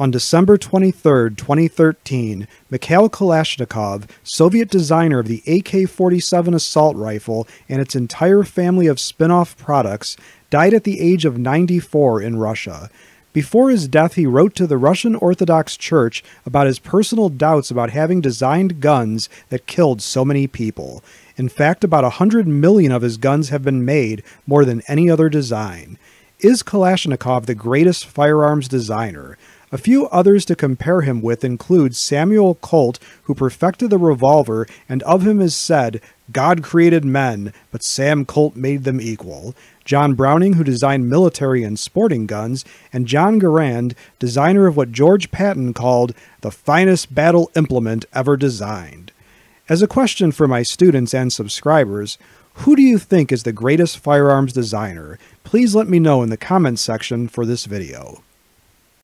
On December 23, 2013, Mikhail Kalashnikov, Soviet designer of the AK 47 assault rifle and its entire family of spin off products, died at the age of 94 in Russia. Before his death, he wrote to the Russian Orthodox Church about his personal doubts about having designed guns that killed so many people. In fact, about a hundred million of his guns have been made, more than any other design. Is Kalashnikov the greatest firearms designer? A few others to compare him with include Samuel Colt, who perfected the revolver, and of him is said, God created men, but Sam Colt made them equal. John Browning, who designed military and sporting guns, and John Garand, designer of what George Patton called the finest battle implement ever designed. As a question for my students and subscribers, who do you think is the greatest firearms designer? Please let me know in the comments section for this video.